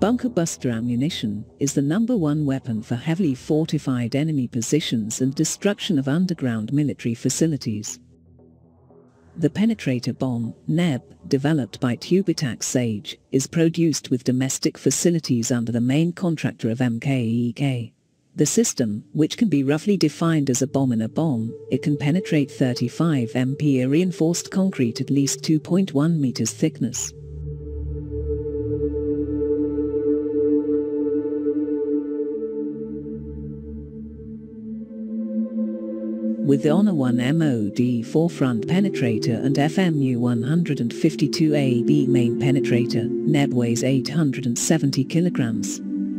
Bunker buster ammunition is the number one weapon for heavily fortified enemy positions and destruction of underground military facilities. The penetrator bomb, NEB, developed by TÜBİTAK Sage, is produced with domestic facilities under the main contractor of MKEK. The system, which can be roughly defined as a bomb in a bomb, it can penetrate 35 MPa reinforced concrete at least 2.1 meters thickness. With the ONUR 1 MOD 4 front penetrator and FMU 152AB main penetrator, NEB weighs 870 kilograms.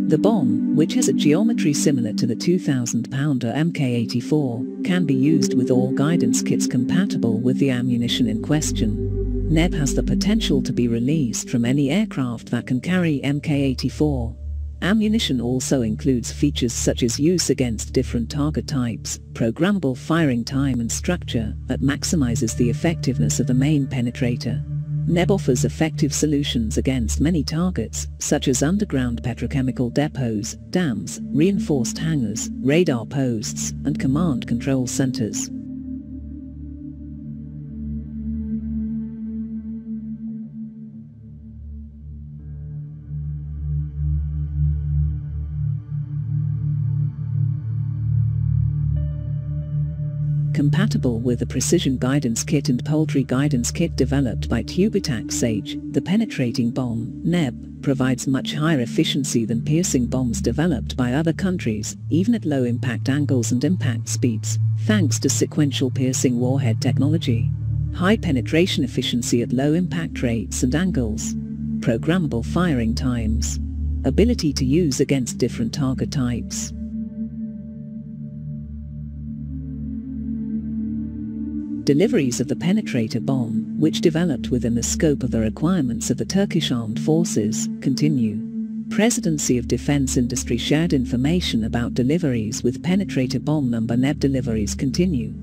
The bomb, which has a geometry similar to the 2,000-pounder Mk-84, can be used with all guidance kits compatible with the ammunition in question. NEB has the potential to be released from any aircraft that can carry Mk-84, Ammunition also includes features such as use against different target types, programmable firing time and structure that maximizes the effectiveness of the main penetrator. NEB offers effective solutions against many targets, such as underground petrochemical depots, dams, reinforced hangars, radar posts, and command control centers. Compatible with the Precision Guidance Kit and Poultry Guidance Kit developed by TÜBİTAK Sage, the penetrating bomb, NEB, provides much higher efficiency than piercing bombs developed by other countries, even at low impact angles and impact speeds, thanks to sequential piercing warhead technology. High penetration efficiency at low impact rates and angles. Programmable firing times. Ability to use against different target types. Deliveries of the penetrator bomb, which developed within the scope of the requirements of the Turkish armed forces, continue. Presidency of Defense Industry shared information about deliveries with penetrator bomb number NEB deliveries continue.